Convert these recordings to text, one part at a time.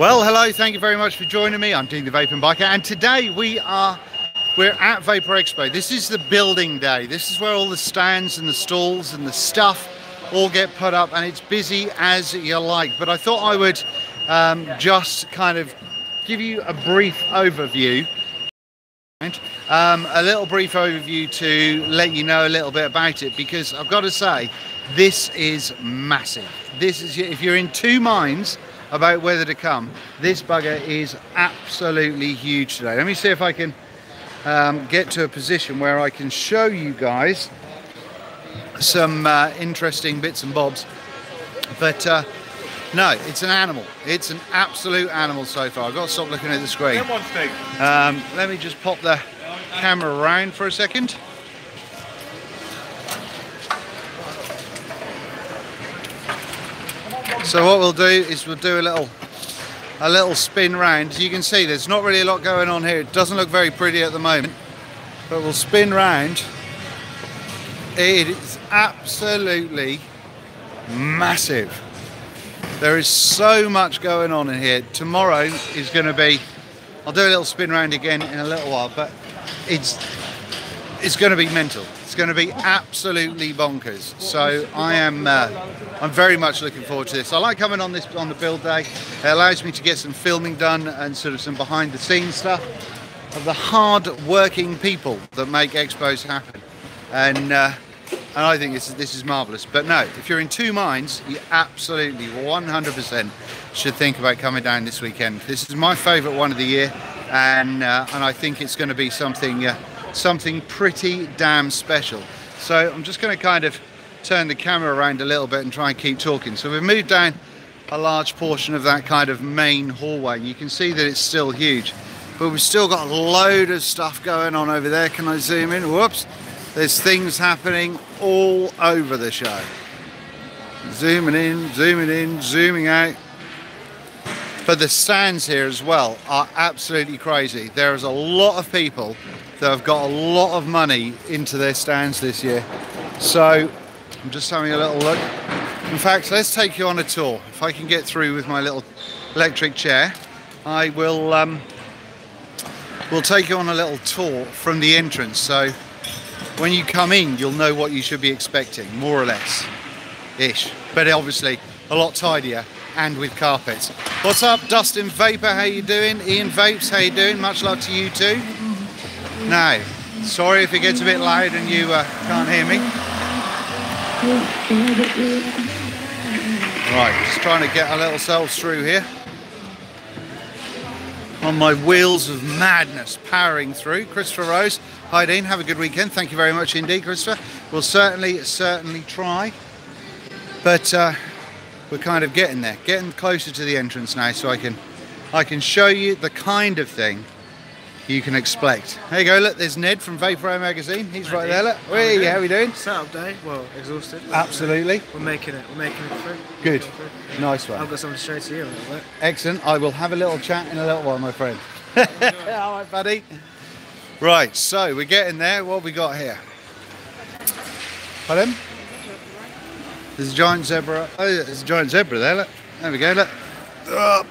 Well, hello, thank you very much for joining me. I'm Dean the Vaping Biker, and today we are we're at Vaper Expo. This is the building day. This is where all the stands and the stalls and the stuff all get put up, and it's busy as you like. But I thought I would um, just kind of give you a brief overview. Um, a little brief overview to let you know a little bit about it because I've got to say, this is massive. This is if you're in two minds about whether to come. This bugger is absolutely huge today. Let me see if I can um, get to a position where I can show you guys some uh, interesting bits and bobs. But uh, no, it's an animal. It's an absolute animal so far. I've got to stop looking at the screen. Um, let me just pop the camera around for a second. So what we'll do is we'll do a little a little spin round. As you can see, there's not really a lot going on here. It doesn't look very pretty at the moment, but we'll spin round. It is absolutely massive. There is so much going on in here. Tomorrow is going to be, I'll do a little spin round again in a little while, but it's it's going to be mental. Going to be absolutely bonkers. So I am, uh, I'm very much looking forward to this. I like coming on this on the build day. It allows me to get some filming done and sort of some behind the scenes stuff of the hard working people that make expos happen. And uh, and I think this is, this is marvellous. But no, if you're in two minds, you absolutely 100% should think about coming down this weekend. This is my favourite one of the year, and uh, and I think it's going to be something uh, something pretty damn special. So I'm just going to kind of turn the camera around a little bit and try and keep talking. So we've moved down a large portion of that kind of main hallway. You can see that it's still huge, but we've still got a load of stuff going on over there. Can I zoom in? Whoops. There's things happening all over the show. Zooming in, zooming in, zooming out. But the stands here as well are absolutely crazy. There is a lot of people that have got a lot of money into their stands this year. So I'm just having a little look. In fact, let's take you on a tour. If I can get through with my little electric chair, I will um, we'll take you on a little tour from the entrance. So when you come in, you'll know what you should be expecting, more or less, ish. But obviously, a lot tidier and with carpets. What's up, Dustin Vapor? How you doing? Ian Vapes, how you doing? Much love to you too. Now, sorry if it gets a bit loud and you uh, can't hear me. Right, just trying to get a little self through here. On my wheels of madness, powering through. Christopher Rose, Hi Dean, have a good weekend. Thank you very much indeed, Christopher. We'll certainly, certainly try. But uh, we're kind of getting there, getting closer to the entrance now so I can I can show you the kind of thing you can expect. There you go, look, there's Ned from Vapor magazine. He's right there, look. Hey, how are we doing? Setup day, well, exhausted. Absolutely. We're making it, we're making it through. Good. Nice one. I've got something to show to you a little bit. Excellent. I will have a little chat in a little while, my friend. All right, buddy. Right, so we're getting there. What have we got here? Pardon? There's a giant zebra. Oh, there's a giant zebra there. Look. There we go. Look. Uh,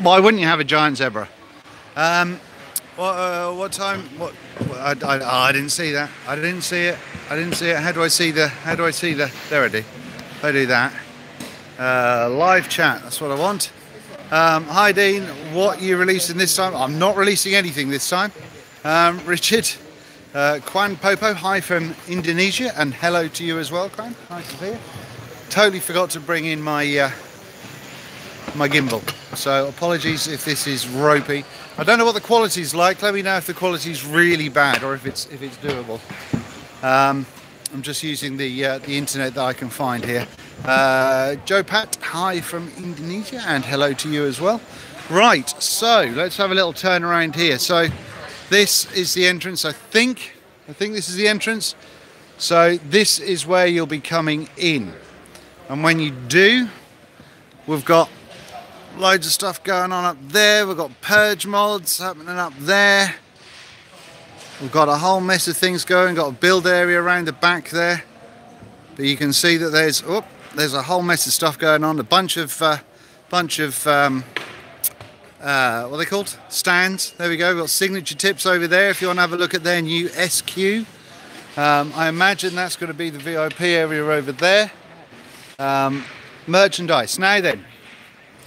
why wouldn't you have a giant zebra? Um, what, uh, what time? What? I, I, oh, I didn't see that. I didn't see it. I didn't see it. How do I see the? How do I see the? There I do. I do that. Uh, live chat. That's what I want. Um, hi Dean. What are you releasing this time? I'm not releasing anything this time. Um, Richard, uh, Kwan Popo, hi from Indonesia, and hello to you as well, Kwan. Nice to see you. Totally forgot to bring in my uh, my gimbal, so apologies if this is ropey. I don't know what the quality's like. Let me know if the quality's really bad or if it's if it's doable. Um, I'm just using the uh, the internet that I can find here. Uh, Joe Pat, hi from Indonesia, and hello to you as well. Right, so let's have a little turn around here. So this is the entrance, I think. I think this is the entrance. So this is where you'll be coming in. And when you do, we've got loads of stuff going on up there. We've got purge mods happening up there. We've got a whole mess of things going. Got a build area around the back there. But you can see that there's oh, there's a whole mess of stuff going on. A bunch of uh, bunch of um, uh, what are they called? Stands. There we go. We've got signature tips over there if you want to have a look at their new SQ. Um, I imagine that's going to be the VIP area over there. Um, merchandise. Now then,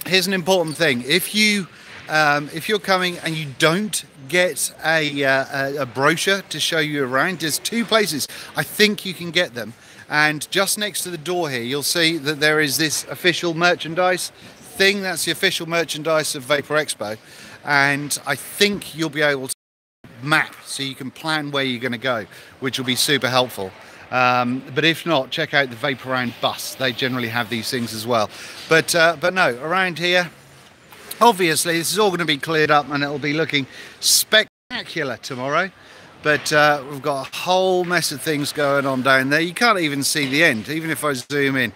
here's an important thing. If you um, if you're coming and you don't get a, uh, a, a brochure to show you around, there's two places I think you can get them. And just next to the door here, you'll see that there is this official merchandise thing. That's the official merchandise of Vaper Expo. And I think you'll be able to map so you can plan where you're going to go, which will be super helpful. Um, but if not, check out the Vaporland bus. They generally have these things as well. But uh, but no, around here, obviously this is all going to be cleared up and it'll be looking spectacular tomorrow. But uh, we've got a whole mess of things going on down there. You can't even see the end, even if I zoom in.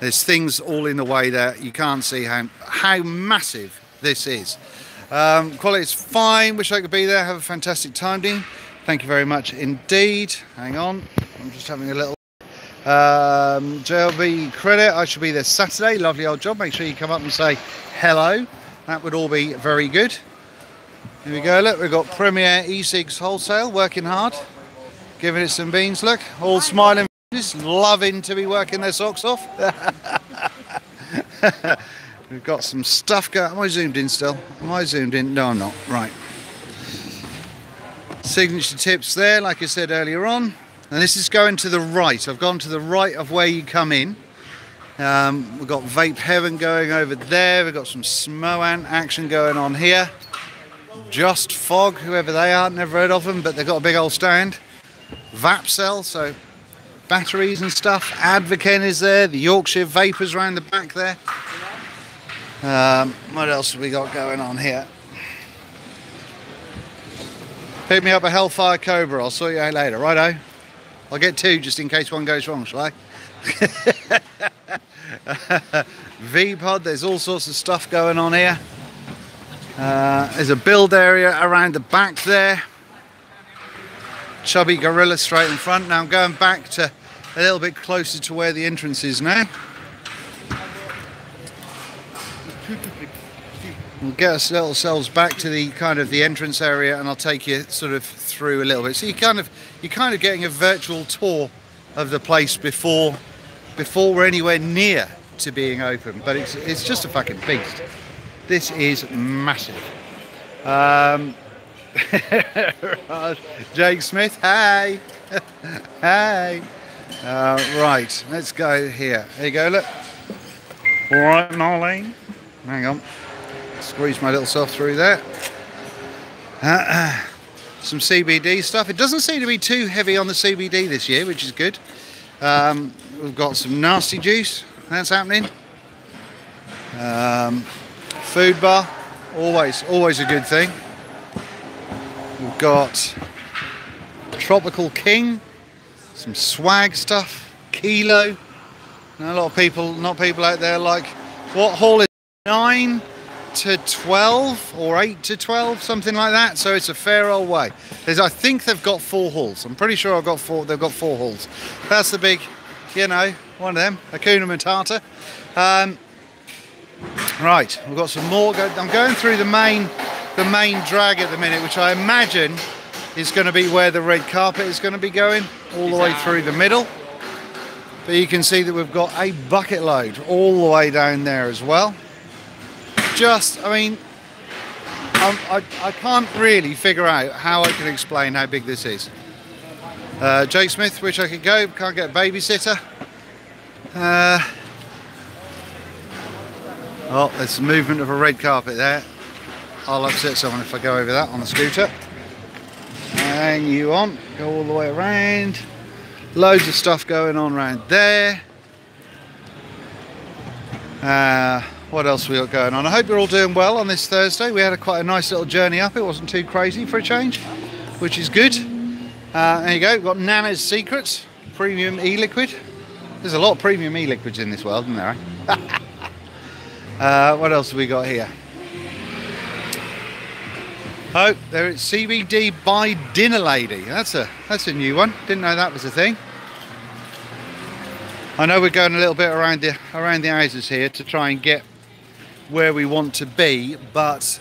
There's things all in the way there. You can't see how, how massive this is. Um, quality is fine. Wish I could be there. Have a fantastic time, Dean. Thank you very much indeed. Hang on. I'm just having a little um, JLB credit. I should be there Saturday. Lovely old job. Make sure you come up and say hello. That would all be very good. Here we go, look, we've got Premier E-Cigs Wholesale working hard, giving it some beans, look, all smiling, just loving to be working their socks off. we've got some stuff going, am I zoomed in still? Am I zoomed in? No, I'm not, right. Signature tips there, like I said earlier on, and this is going to the right. I've gone to the right of where you come in. Um, we've got Vape Heaven going over there, we've got some Smoant action going on here. Just Fog, whoever they are, never heard of them, but they've got a big old stand. Vapcell, so batteries and stuff. Advoken is there, the Yorkshire Vapors around the back there. Um, what else have we got going on here? Pick me up a Hellfire Cobra, I'll sort you out later, righto? I'll get two just in case one goes wrong, shall I? V-Pod, there's all sorts of stuff going on here. Uh, there's a build area around the back there. Chubby gorilla straight in front. Now I'm going back to a little bit closer to where the entrance is now. We'll get ourselves back to the kind of the entrance area and I'll take you sort of through a little bit. So you kind of you're kind of getting a virtual tour of the place before before we're anywhere near to being open. But it's it's just a fucking beast. This is massive. Um, Jake Smith, hey, hey. Uh, right, let's go here. Here you go, look. All right, Marlene. Hang on. Squeeze my little self through there. Uh, some CBD stuff. It doesn't seem to be too heavy on the CBD this year, which is good. Um, we've got some nasty juice. That's happening. Um, food bar, always, always a good thing. We've got Tropical King, some swag stuff, Kilo. A lot of people, not people out there like, what hall is 9 to 12 or 8 to 12, something like that. So it's a fair old way. There's, I think they've got four halls. I'm pretty sure I've got four, they've got four halls. That's the big, you know, one of them, Hakuna Matata. Um, Right, we've got some more. I'm going through the main, the main drag at the minute, which I imagine is going to be where the red carpet is going to be going, all the way through the middle. But you can see that we've got a bucket load all the way down there as well. Just, I mean, I, I can't really figure out how I can explain how big this is. Uh, Jake Smith, which I could go, can't get a babysitter. Uh, Oh, there's movement of a red carpet there. I'll upset someone if I go over that on the scooter. And you on, go all the way around. Loads of stuff going on around there. Uh, what else we got going on? I hope you're all doing well on this Thursday. We had a quite a nice little journey up. It wasn't too crazy for a change, which is good. Uh, there you go. We've got Nana's Secrets, premium e-liquid. There's a lot of premium e-liquids in this world, isn't there? Eh? Uh, what else have we got here? Oh, there it's CBD by Dinner Lady. That's a that's a new one. Didn't know that was a thing. I know we're going a little bit around the around the houses here to try and get where we want to be, but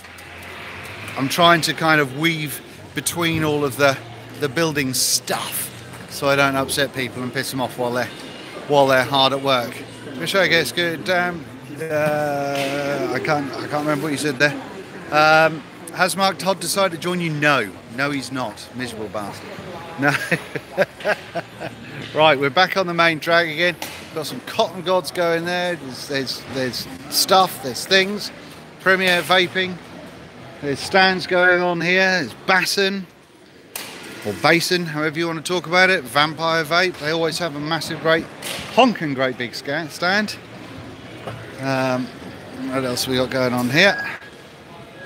I'm trying to kind of weave between all of the the building stuff, so I don't upset people and piss them off while they're while they're hard at work. Which I guess good. Um, uh, I can't I can't remember what you said there. Um, has Mark Todd decided to join you? No, no, he's not. Miserable bastard. No. right, we're back on the main drag again. Got some cotton gods going there. There's, there's there's stuff. There's things. Premier vaping. There's stands going on here. There's Basson or Basin, however you want to talk about it. Vampire Vape. They always have a massive, great, honking, great big stand. Um, what else we got going on here?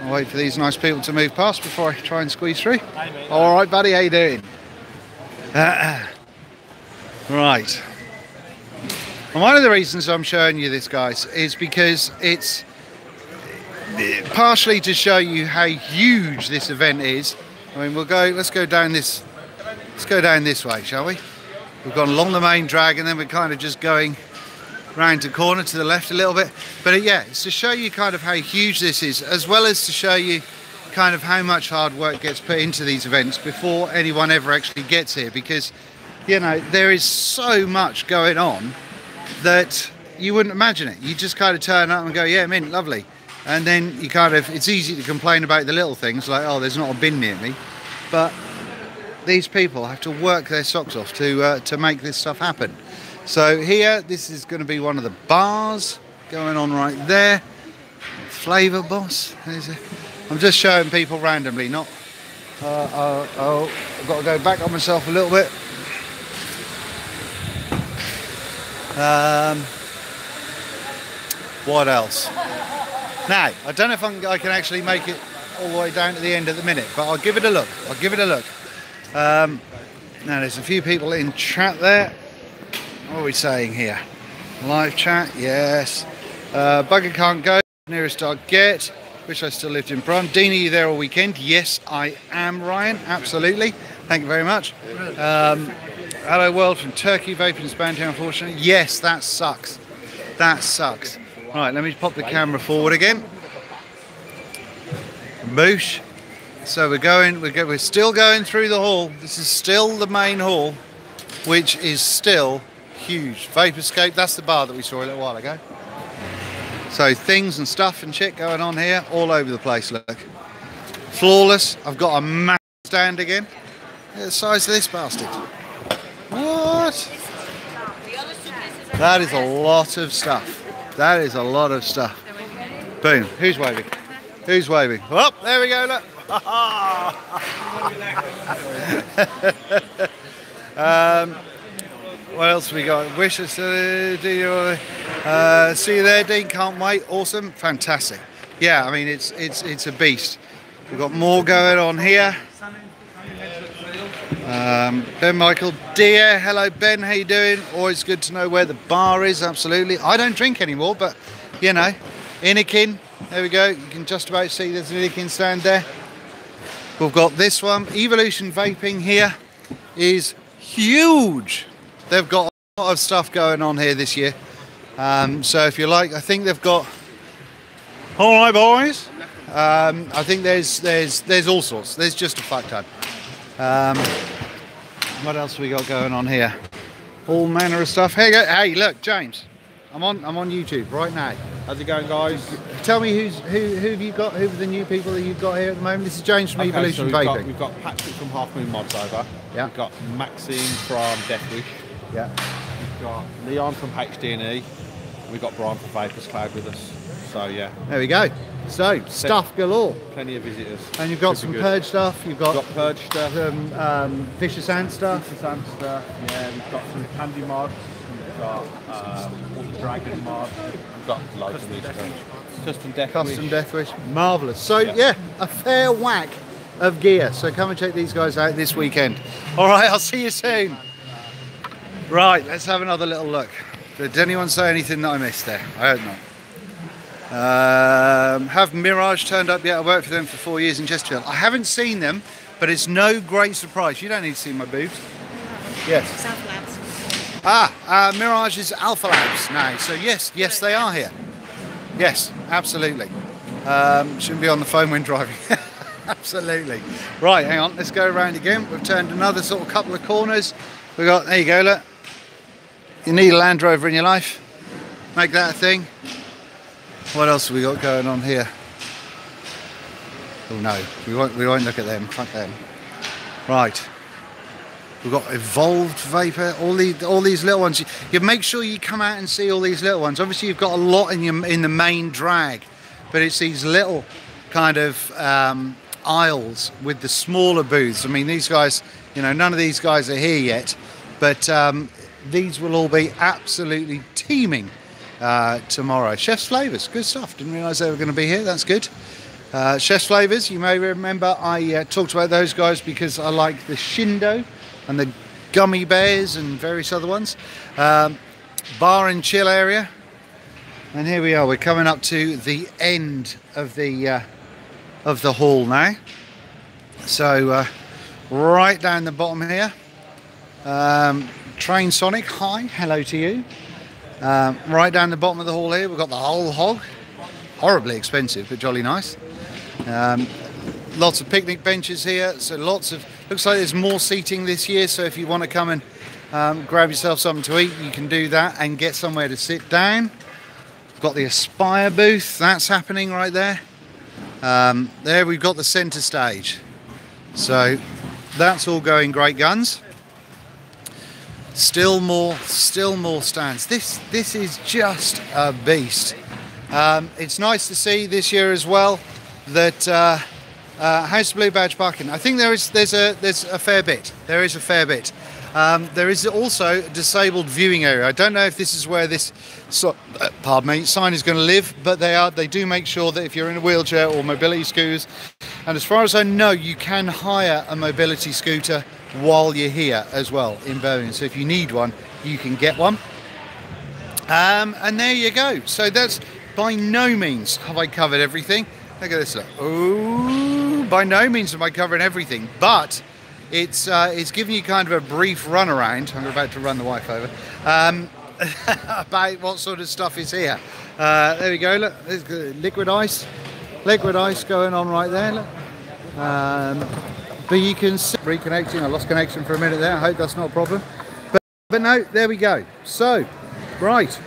I'll wait for these nice people to move past before I try and squeeze through. All right, buddy, how you doing? Uh, right. And one of the reasons I'm showing you this, guys, is because it's partially to show you how huge this event is. I mean, we'll go. Let's go down this. Let's go down this way, shall we? We've gone along the main drag, and then we're kind of just going round the corner to the left a little bit. But uh, yeah, it's to show you kind of how huge this is, as well as to show you kind of how much hard work gets put into these events before anyone ever actually gets here. Because you know there is so much going on that you wouldn't imagine it. You just kind of turn up and go, yeah, mint, lovely. And then you kind of, it's easy to complain about the little things like, oh, there's not a bin near me. But these people have to work their socks off to uh, to make this stuff happen. So here, this is going to be one of the bars going on right there. Flavor Boss. There's a, I'm just showing people randomly, not. Uh, uh, oh, I've got to go back on myself a little bit. Um, what else? Now, I don't know if I'm, I can actually make it all the way down to the end at the minute, but I'll give it a look. I'll give it a look. Um, now, there's a few people in chat there. What are we saying here? Live chat, yes. Uh, Bugger can't go. Nearest I get. Wish I still lived in are you there all weekend? Yes, I am, Ryan. Absolutely. Thank you very much. Um, hello, world from Turkey. Vaping's banned here, unfortunately. Yes, that sucks. That sucks. Right, let me pop the camera forward again. Boosh. So we're going, we're, go, we're still going through the hall. This is still the main hall, which is still huge. Vaporscape, that's the bar that we saw a little while ago. So things and stuff and shit going on here, all over the place, look. Flawless. I've got a massive stand again. Look at the size of this bastard. What? That is a lot of stuff. That is a lot of stuff. Boom. Who's waving? Who's waving? Oh, there we go. Look. um, what else we got? Wishes to do you, uh, see you there, Dean. Can't wait. Awesome. Fantastic. Yeah, I mean it's it's it's a beast. We've got more going on here. Um, ben Michael Dear, hello Ben, how you doing? Always good to know where the bar is, absolutely. I don't drink anymore, but you know, Innokin, there we go. You can just about see there's an Innokin stand there. We've got this one, Evolution Vaping here is huge. They've got a lot of stuff going on here this year. Um, so if you like, I think they've got, all right boys. Um, I think there's there's there's all sorts. There's just a fuck ton. Um, what else we got going on here? All manner of stuff. Hey, hey, look, James. I'm on. I'm on YouTube right now. How's it going, guys? Tell me who's who. Who have you got? Who are the new people that you've got here at the moment? This is James from Okay, so Evolution we've Vaping. got, we've got Patrick from Half Moon Mods over. Yeah. We've got Maxine from Deathwish. Yeah. We've got Leon from HDNE. We've got Brian from Vapors Cloud with us. So yeah, There we go. So stuff galore. plenty of visitors. And you've got some purge stuff. You've got, We've got Purge stuff. some um, vicious ant stuff. Sand stuff. Yeah, we've got some Candy mods. We've got um, Dragon mod. We've got loads of new stuff. Custom Death Custom Wish. Death Wish. Marvellous. So, yeah. Yeah. a fair whack of gear. So, come and check these guys out this weekend. All right, I'll see you soon. Right, let's have another little look. Did anyone say anything that I missed there? I hope not. Um, have Mirage turned up yet? I worked for them for four years in Chesterfield. I haven't seen them, but it's no great surprise. You don't need to see my boobs. Yes. South Labs. Ah, uh, Mirage is Alpha Labs now. So yes, yes, they are here. Yes, absolutely. Um, shouldn't be on the phone when driving. Absolutely. Right, hang on. Let's go around again. We've turned another sort of couple of corners. We got there you go. Look, you need a Land Rover in your life. Make that a thing. What else have we got going on here? Oh no, we won't. We won't look at them. Fuck them. Right. We've got evolved vapor. All these, all these little ones. You make sure you come out and see all these little ones. Obviously, you've got a lot in your in the main drag, but it's these little kind of um, aisles with the smaller booths. I mean, these guys. You know, none of these guys are here yet, but um, these will all be absolutely teeming uh, tomorrow. Chef's Flavors, good stuff. Didn't realise they were going to be here. That's good. Uh, Chef's Flavors, you may remember I uh, talked about those guys because I like the Shindo and the Gummy Bears and various other ones. Um, bar and chill area. And here we are. We're coming up to the end of the uh, of the hall now. So uh, right down the bottom here. Um, Train Sonic, hi, hello to you. Um, right down the bottom of the hall here, we've got the whole hog. Horribly expensive, but jolly nice. Um, lots of picnic benches here, so lots of. Looks like there's more seating this year, so if you want to come and um, grab yourself something to eat, you can do that and get somewhere to sit down. We've got the Aspire booth, that's happening right there. Um, there we've got the centre stage. So that's all going great guns. Still more, still more stands. This this is just a beast. Um, it's nice to see this year as well that uh, uh, House Blue Badge parking. I think there is there's a there's a fair bit. There is a fair bit. Um, there is also a disabled viewing area. I don't know if this is where this so, uh, pardon me sign is going to live, but they are they do make sure that if you're in a wheelchair or mobility scooters, and as far as I know, you can hire a mobility scooter while you're here as well in Birmingham. So if you need one, you can get one. Um, and there you go. So that's by no means have I covered everything. Look at this. Look. Ooh, by no means am I covering everything, but it's uh, it's giving you kind of a brief run around. I'm about to run the wife over. Um, about what sort of stuff is here. Uh, there we go. Look, there's liquid ice, liquid ice going on right there. Um, but you can see reconnecting. I lost connection for a minute there. I hope that's not a problem. But, but no, there we go. So, right.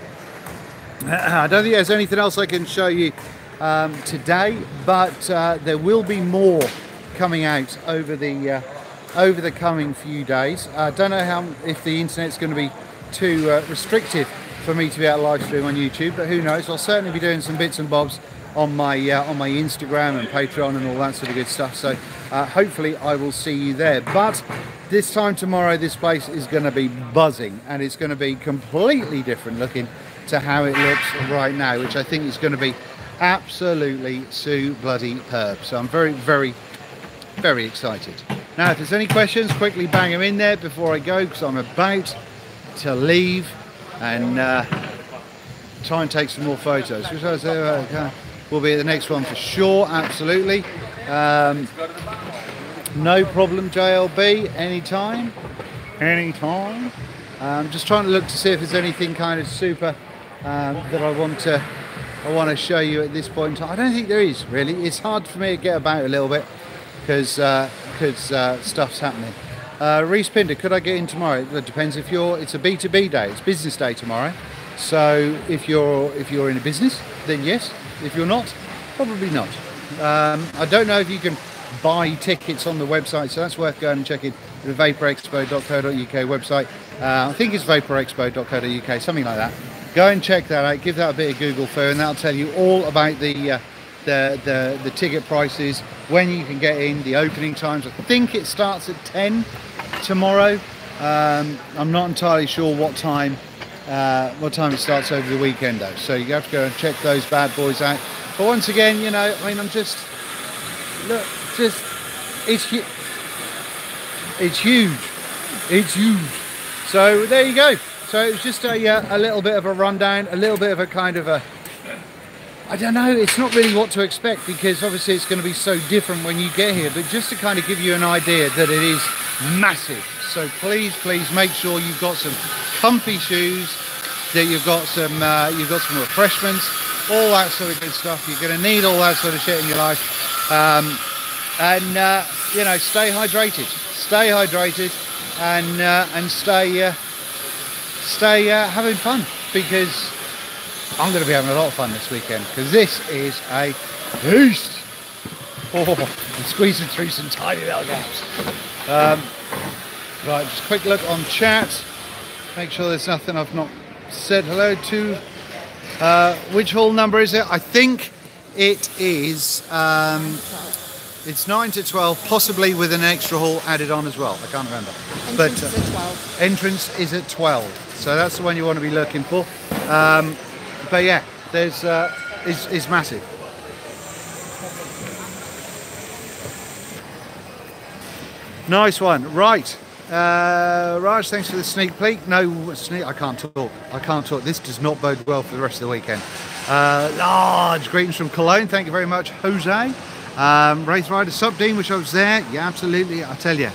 I don't think there's anything else I can show you um, today, but uh, there will be more coming out over the uh, over the coming few days. I uh, don't know how if the internet's going to be too uh, restrictive for me to be able to live stream on YouTube, but who knows? I'll certainly be doing some bits and bobs on my uh, on my Instagram and Patreon and all that sort of good stuff. So uh, hopefully I will see you there. But this time tomorrow, this place is going to be buzzing and it's going to be completely different looking to how it looks right now, which I think is going to be absolutely so bloody perb. So I'm very, very, very excited. Now, if there's any questions, quickly bang them in there before I go because I'm about to leave and uh, try and take some more photos. We'll be at the next one for sure, absolutely. Um, no problem, JLB, anytime, anytime. I'm um, just trying to look to see if there's anything kind of super um, that I want to I want to show you at this point in time. I don't think there is really. It's hard for me to get about a little bit because because uh, uh, stuff's happening. Uh, Reese Pinder, could I get in tomorrow? It depends if you're. It's a B2B day. It's business day tomorrow. So if you're if you're in a business, then yes. If you're not, probably not. Um, I don't know if you can buy tickets on the website, so that's worth going and checking the vaperexpo.co.uk website. Uh, I think it's vaperexpo.co.uk, something like that. Go and check that out. Give that a bit of Google for, and that'll tell you all about the, uh, the the the ticket prices, when you can get in, the opening times. I think it starts at 10 tomorrow. Um, I'm not entirely sure what time uh, what time it starts over the weekend though. So you have to go and check those bad boys out. But once again, you know, I mean, I'm just look, just it's it's huge, it's huge. So there you go. So it was just a, uh, a little bit of a rundown, a little bit of a kind of a, I don't know, it's not really what to expect because obviously it's going to be so different when you get here, but just to kind of give you an idea that it is massive. So please, please make sure you've got some comfy shoes, that you've got some, uh, you've got some refreshments, all that sort of good stuff. You're going to need all that sort of shit in your life. Um, and uh, you know, stay hydrated. Stay hydrated, and uh, and stay uh, stay uh, having fun because I'm going to be having a lot of fun this weekend because this is a beast. Oh, I'm squeezing through some tiny little gaps. Um, right, just quick look on chat. Make sure there's nothing I've not said hello to. Uh, which hall number is it? I think it is. Um, it's nine to twelve, possibly with an extra hall added on as well. I can't remember. but Entrance uh, is at 12. entrance is at 12 so that's the one you want to be looking for um, but yeah there's uh, is, is massive nice one right uh, Raj thanks for the sneak peek. No sneak I can't talk. I can't talk. This does not bode well for the rest of the weekend. Uh, large greetings from Cologne. Thank you very much Jose. Um, Wraith Rider Sup Dean which I was there. Yeah absolutely I tell you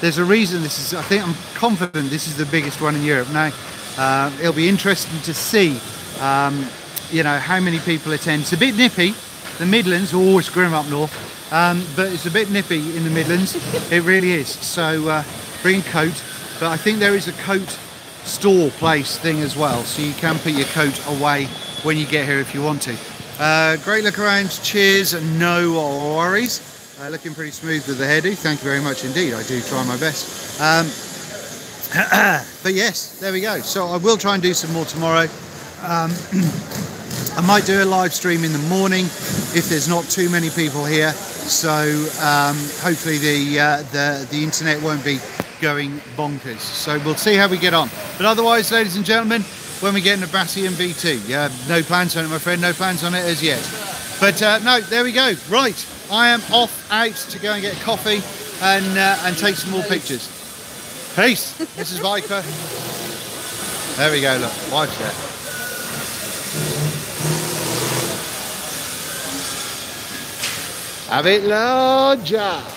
there's a reason this is i think i'm confident this is the biggest one in europe. Now uh, it'll be interesting to see um, you know how many people attend. It's a bit nippy. The midlands are always grim up north. Um, but it's a bit nippy in the midlands. It really is. So uh, bring coat but i think there is a coat store place thing as well so you can put your coat away when you get here if you want to uh, great look around cheers and no worries uh, looking pretty smooth with the hairdo. Thank you very much indeed. I do try my best. Um, but yes, there we go. So I will try and do some more tomorrow. Um, I might do a live stream in the morning if there's not too many people here. So um, hopefully the, uh, the the internet won't be going bonkers. So we'll see how we get on. But otherwise, ladies and gentlemen, when we get into Batty and BT, yeah, no plans on it, my friend. No plans on it as yet. But uh, no, there we go. Right, I am off out to go and get coffee and uh, and take some more pictures. Peace. This is Viper. There we go. Look, wife's there. Have it larger.